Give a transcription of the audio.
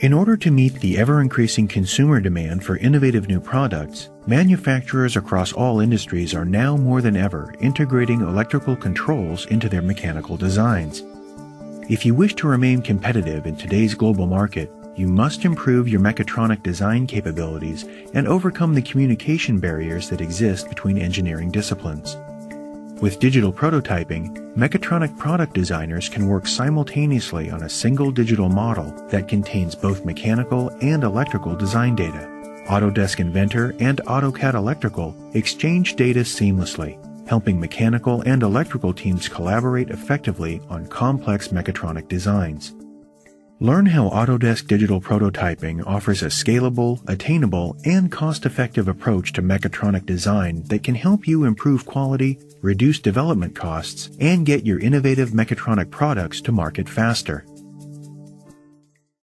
In order to meet the ever increasing consumer demand for innovative new products, manufacturers across all industries are now more than ever integrating electrical controls into their mechanical designs. If you wish to remain competitive in today's global market, you must improve your mechatronic design capabilities and overcome the communication barriers that exist between engineering disciplines. With digital prototyping, mechatronic product designers can work simultaneously on a single digital model that contains both mechanical and electrical design data. Autodesk Inventor and AutoCAD Electrical exchange data seamlessly, helping mechanical and electrical teams collaborate effectively on complex mechatronic designs. Learn how Autodesk Digital Prototyping offers a scalable, attainable, and cost-effective approach to mechatronic design that can help you improve quality, reduce development costs, and get your innovative mechatronic products to market faster.